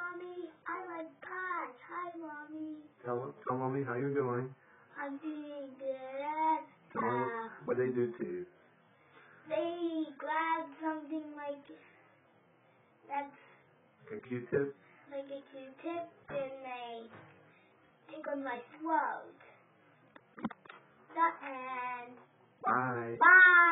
mommy. I like God. Hi, mommy. Tell tell mommy how you're doing. I'm doing good. Tell Uh, what they do to you. they grab something like that's A Q-tip. like a Q-tip and they take on my throat. That and Bye. bye.